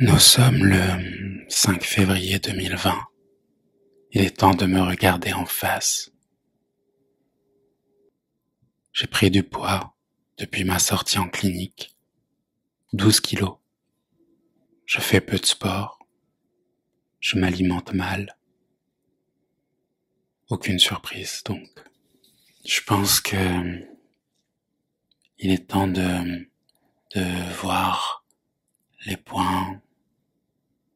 Nous sommes le 5 février 2020. Il est temps de me regarder en face. J'ai pris du poids depuis ma sortie en clinique. 12 kilos. Je fais peu de sport. Je m'alimente mal. Aucune surprise donc. Je pense que il est temps de, de voir les points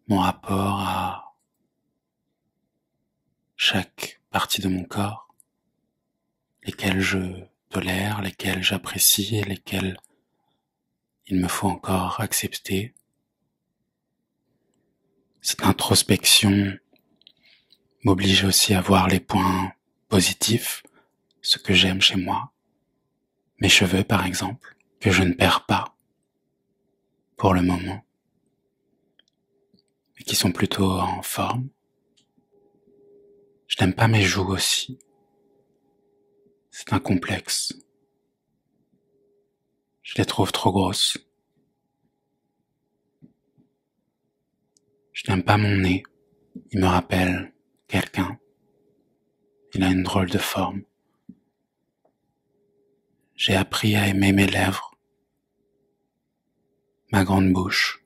mon rapport à chaque partie de mon corps, lesquelles je tolère, lesquelles j'apprécie et lesquelles il me faut encore accepter. Cette introspection m'oblige aussi à voir les points positifs, ce que j'aime chez moi, mes cheveux par exemple, que je ne perds pas pour le moment et qui sont plutôt en forme. Je n'aime pas mes joues aussi. C'est un complexe. Je les trouve trop grosses. Je n'aime pas mon nez. Il me rappelle quelqu'un. Il a une drôle de forme. J'ai appris à aimer mes lèvres, ma grande bouche,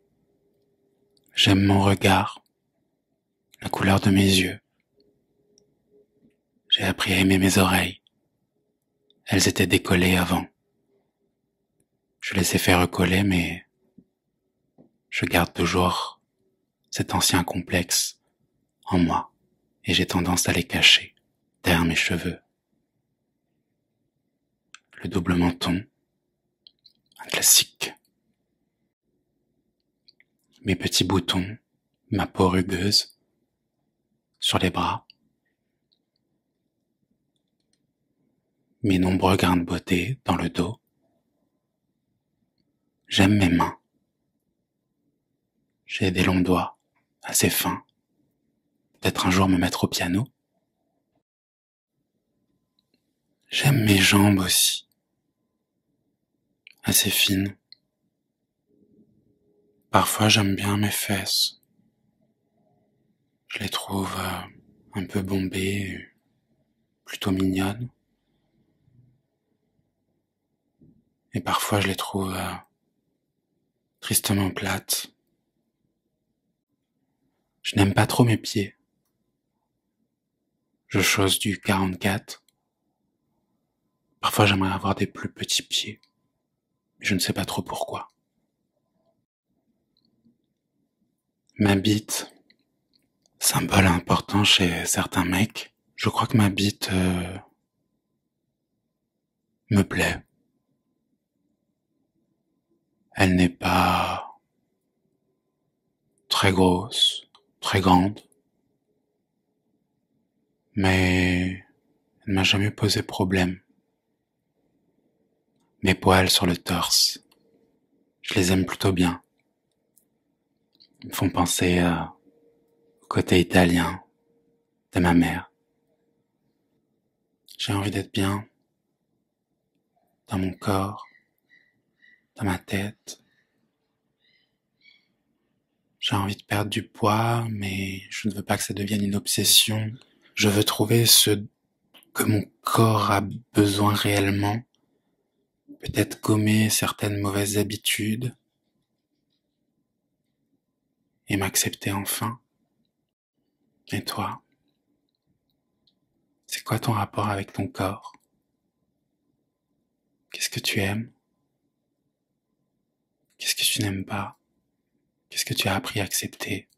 J'aime mon regard, la couleur de mes yeux. J'ai appris à aimer mes oreilles. Elles étaient décollées avant. Je les ai fait recoller, mais je garde toujours cet ancien complexe en moi et j'ai tendance à les cacher derrière mes cheveux. Le double menton, un classique mes petits boutons, ma peau rugueuse, sur les bras, mes nombreux grains de beauté dans le dos. J'aime mes mains. J'ai des longs doigts, assez fins. Peut-être un jour me mettre au piano. J'aime mes jambes aussi, assez fines. Parfois j'aime bien mes fesses. Je les trouve euh, un peu bombées, plutôt mignonnes. Et parfois je les trouve euh, tristement plates. Je n'aime pas trop mes pieds. Je chose du 44. Parfois j'aimerais avoir des plus petits pieds. Mais je ne sais pas trop pourquoi. Ma bite, symbole important chez certains mecs. Je crois que ma bite euh, me plaît. Elle n'est pas très grosse, très grande, mais elle m'a jamais posé problème. Mes poils sur le torse, je les aime plutôt bien me font penser euh, au côté italien de ma mère. J'ai envie d'être bien dans mon corps, dans ma tête. J'ai envie de perdre du poids, mais je ne veux pas que ça devienne une obsession. Je veux trouver ce que mon corps a besoin réellement. Peut-être gommer certaines mauvaises habitudes et m'accepter enfin. Et toi, c'est quoi ton rapport avec ton corps? Qu'est-ce que tu aimes? Qu'est-ce que tu n'aimes pas? Qu'est-ce que tu as appris à accepter?